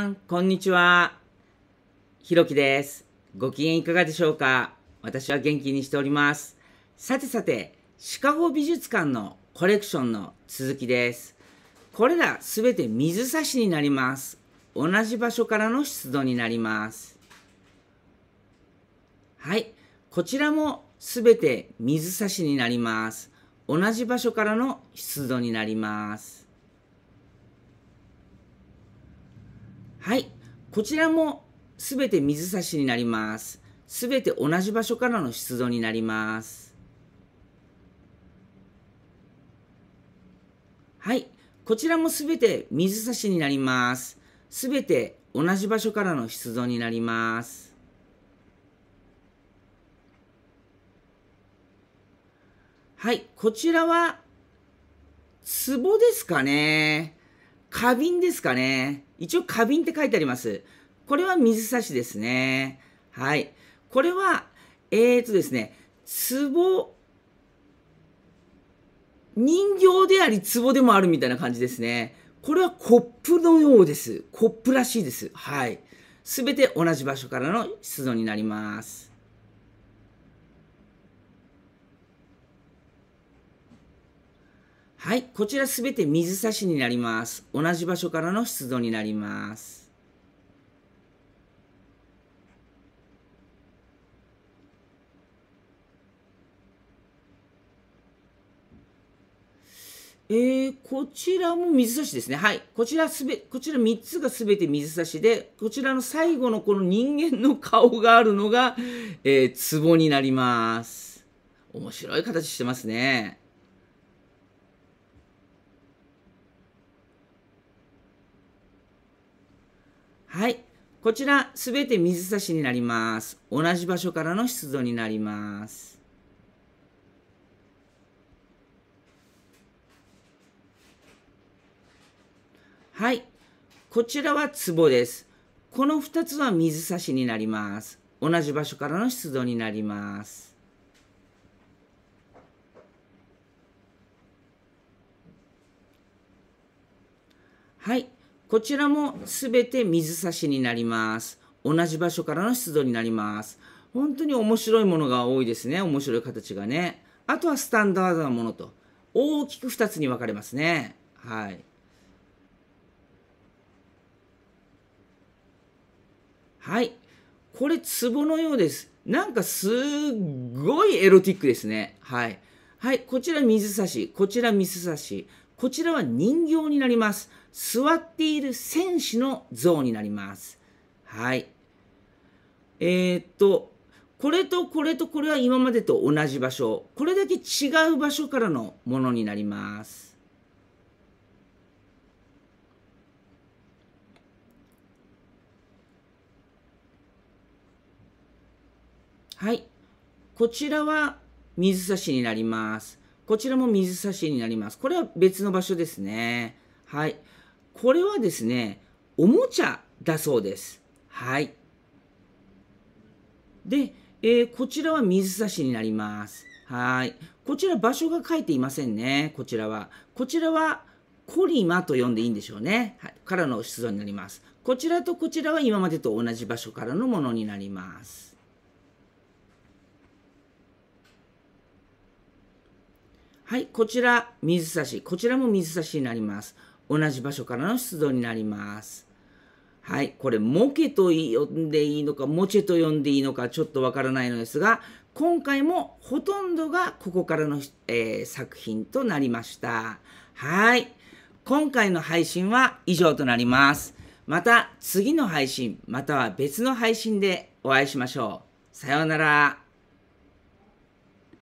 ん、こんにちは。ひろきです。ご機嫌いかがでしょうか？私は元気にしております。さてさて、シカゴ美術館のコレクションの続きです。これらすべて水差しになります。同じ場所からの出土になります。はい。こちらもすべて水差しになります。同じ場所からの出土になります。はい。こちらもすべて水差しになります。すべて同じ場所からの出土になります。はい。こちらもすべて水差しになります。すべて同じ場所からの出土になります。はい。こちらは、壺ですかね。花瓶ですかね。一応花瓶って書いてあります。これは水差しですね。はい。これは、えーとですね、壺、人形であり壺でもあるみたいな感じですね。これはコップのようです。コップらしいです。はい。すべて同じ場所からの出土になります。はい。こちらすべて水差しになります。同じ場所からの出土になります。えー、こちらも水差しですね。はい。こちらすべ、こちら3つがすべて水差しで、こちらの最後のこの人間の顔があるのが、えー、壺になります。面白い形してますね。はい。こちら、すべて水差しになります。同じ場所からの出土になります。はい。こちらは壺です。この2つは水差しになります。同じ場所からの出土になります。はい。こちらもすべて水差しになります。同じ場所からの出土になります。本当に面白いものが多いですね。面白い形がね。あとはスタンダードなものと。大きく2つに分かれますね。はい。はい。これ、壺のようです。なんかすっごいエロティックですね。はい。はい。こちら水差し。こちら水差し。こちらは人形になります。座っている戦士の像になります。はい。えー、っと、これとこれとこれは今までと同じ場所。これだけ違う場所からのものになります。はい。こちらは水差しになります。こちらも水差しになります。これは別の場所ですね。はい。これはですね、おもちゃだそうです。はい。で、えー、こちらは水差しになります。はい。こちら場所が書いていませんね。こちらは。こちらはコリマと呼んでいいんでしょうね。はい。からの出土になります。こちらとこちらは今までと同じ場所からのものになります。はい、こちら水差し、こちらも水差しになります。同じ場所からの出土になります。はい、これ、モケと呼んでいいのか、モチェと呼んでいいのか、ちょっとわからないのですが、今回もほとんどがここからの、えー、作品となりました。はい、今回の配信は以上となります。また次の配信、または別の配信でお会いしましょう。さようなら。